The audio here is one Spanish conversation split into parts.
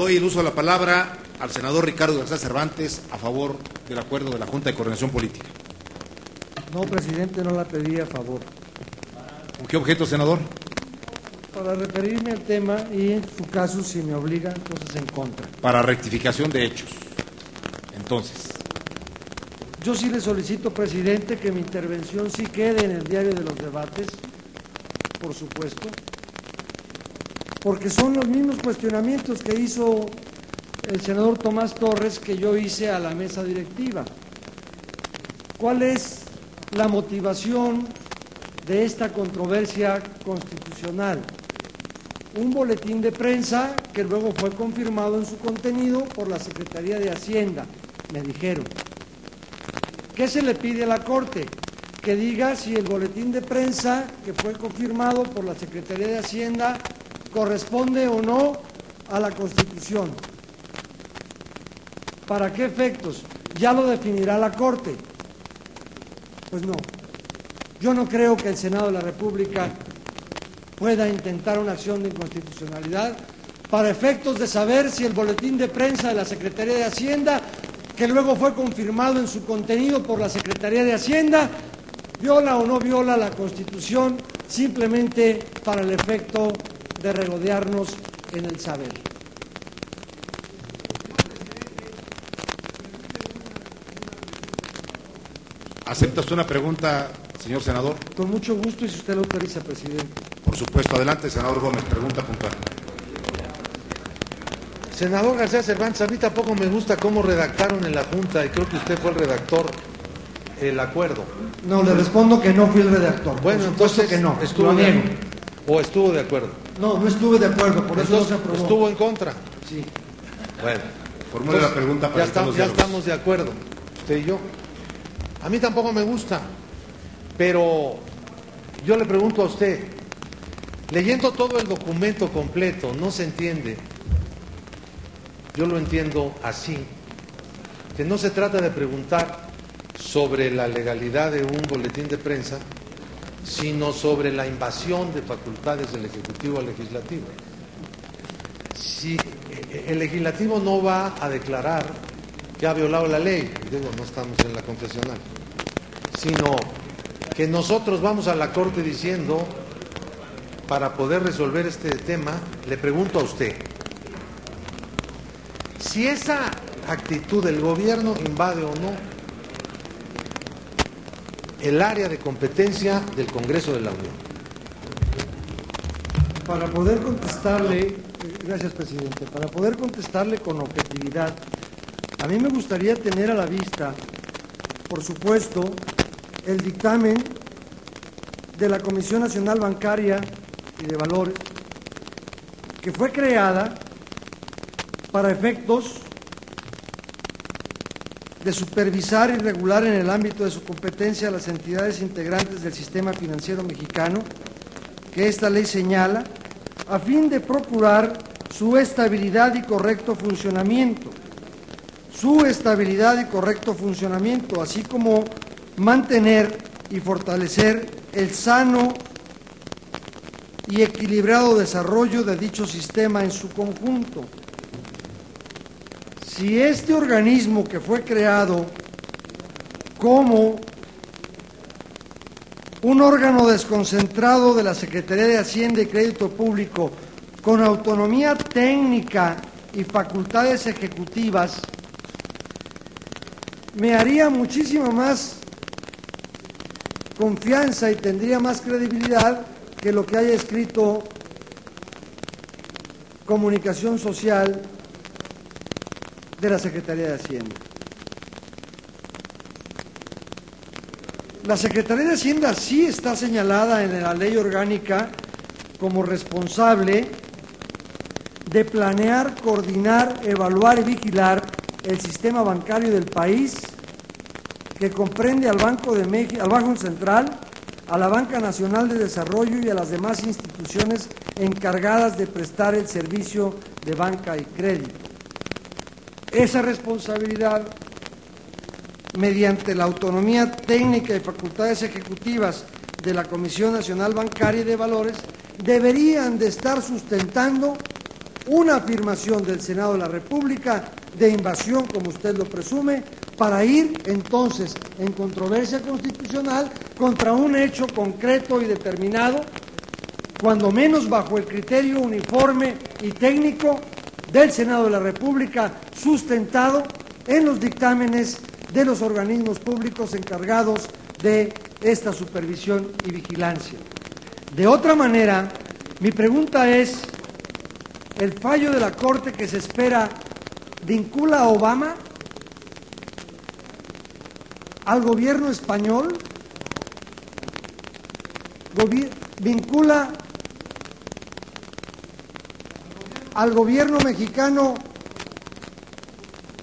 doy el uso de la palabra al senador Ricardo García Cervantes a favor del acuerdo de la Junta de Coordinación Política. No, presidente, no la pedí a favor. ¿Con qué objeto, senador? Para referirme al tema y en su caso, si me obliga, entonces en contra. Para rectificación de hechos. Entonces, Yo sí le solicito, presidente, que mi intervención sí quede en el diario de los debates, por supuesto, porque son los mismos cuestionamientos que hizo el senador Tomás Torres que yo hice a la mesa directiva. ¿Cuál es la motivación de esta controversia constitucional? Un boletín de prensa que luego fue confirmado en su contenido por la Secretaría de Hacienda, me dijeron. ¿Qué se le pide a la Corte? Que diga si el boletín de prensa que fue confirmado por la Secretaría de Hacienda corresponde o no a la Constitución. ¿Para qué efectos? Ya lo definirá la Corte. Pues no. Yo no creo que el Senado de la República pueda intentar una acción de inconstitucionalidad para efectos de saber si el boletín de prensa de la Secretaría de Hacienda, que luego fue confirmado en su contenido por la Secretaría de Hacienda, viola o no viola la Constitución simplemente para el efecto de regodearnos en el saber. ¿acepta usted una pregunta, señor senador? Con mucho gusto y si usted lo autoriza, presidente. Por supuesto, adelante, senador Gómez, pregunta puntual. Senador García Cervantes, a mí tampoco me gusta cómo redactaron en la Junta, y creo que usted fue el redactor, el acuerdo. No, le respondo que no fui el redactor. Bueno, entonces que no. estuvo de, o estuvo de acuerdo. No, no estuve de acuerdo, por eso no se Entonces, aprobó. estuvo en contra. Sí. Bueno, Formule la pregunta para ya, ya estamos de acuerdo, usted y yo. A mí tampoco me gusta, pero yo le pregunto a usted, leyendo todo el documento completo, no se entiende. Yo lo entiendo así, que no se trata de preguntar sobre la legalidad de un boletín de prensa, sino sobre la invasión de facultades del Ejecutivo al Legislativo. Si eh, el legislativo no va a declarar que ha violado la ley, digo, no estamos en la confesional, sino que nosotros vamos a la Corte diciendo, para poder resolver este tema, le pregunto a usted, si esa actitud del gobierno invade o no el área de competencia del Congreso de la Unión. Para poder contestarle, eh, gracias presidente, para poder contestarle con objetividad, a mí me gustaría tener a la vista, por supuesto, el dictamen de la Comisión Nacional Bancaria y de Valores, que fue creada para efectos de supervisar y regular en el ámbito de su competencia a las entidades integrantes del sistema financiero mexicano, que esta ley señala, a fin de procurar su estabilidad y correcto funcionamiento, su estabilidad y correcto funcionamiento, así como mantener y fortalecer el sano y equilibrado desarrollo de dicho sistema en su conjunto. Si este organismo que fue creado como un órgano desconcentrado de la Secretaría de Hacienda y Crédito Público con autonomía técnica y facultades ejecutivas, me haría muchísimo más confianza y tendría más credibilidad que lo que haya escrito Comunicación Social de la Secretaría de Hacienda. La Secretaría de Hacienda sí está señalada en la ley orgánica como responsable de planear, coordinar, evaluar y vigilar el sistema bancario del país que comprende al Banco de México, al Banco Central, a la Banca Nacional de Desarrollo y a las demás instituciones encargadas de prestar el servicio de banca y crédito. Esa responsabilidad, mediante la autonomía técnica y facultades ejecutivas de la Comisión Nacional Bancaria y de Valores, deberían de estar sustentando una afirmación del Senado de la República de invasión, como usted lo presume, para ir entonces en controversia constitucional contra un hecho concreto y determinado, cuando menos bajo el criterio uniforme y técnico del Senado de la República, sustentado en los dictámenes de los organismos públicos encargados de esta supervisión y vigilancia. De otra manera, mi pregunta es, ¿el fallo de la Corte que se espera vincula a Obama al gobierno español? ¿Vincula al gobierno mexicano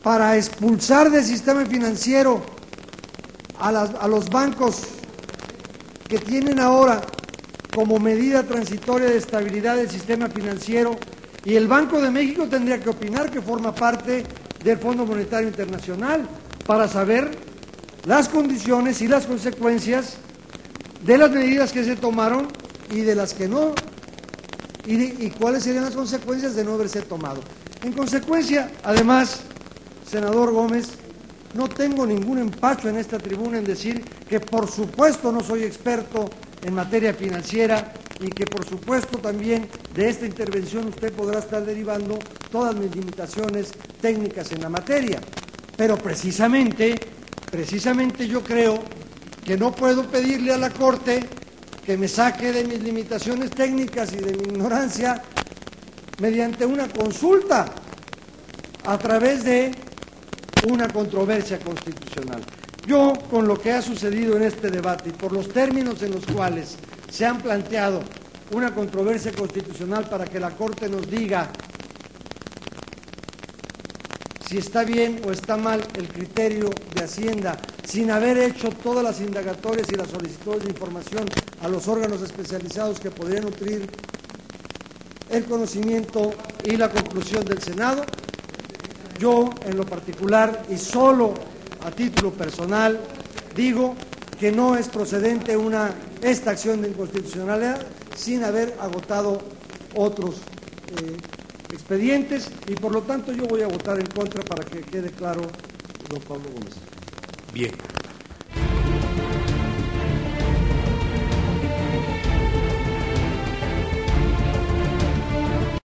para expulsar del sistema financiero a, los bancos que tienen ahora como medida transitoria de estabilidad del sistema financiero y el Banco de México tendría que opinar que forma parte del Fondo Monetario Internacional para saber las condiciones y las consecuencias de las medidas que se tomaron y de las que no, y, cuáles serían las consecuencias de no haberse tomado. En consecuencia, además, senador Gómez, no tengo ningún empacho en esta tribuna en decir que por supuesto no soy experto en materia financiera y que por supuesto también de esta intervención usted podrá estar derivando todas mis limitaciones técnicas en la materia. Pero precisamente, precisamente yo creo que no puedo pedirle a la Corte que me saque de mis limitaciones técnicas y de mi ignorancia mediante una consulta a través de una controversia constitucional. Yo, con lo que ha sucedido en este debate y por los términos en los cuales se han planteado una controversia constitucional para que la Corte nos diga si está bien o está mal el criterio de Hacienda, sin haber hecho todas las indagatorias y las solicitudes de información a los órganos especializados que podrían nutrir el conocimiento y la conclusión del Senado, yo, en lo particular, y solo a título personal, digo que no es procedente una, esta acción de inconstitucionalidad sin haber agotado otros eh, expedientes y por lo tanto yo voy a votar en contra para que quede claro, don Pablo Gómez. Bien.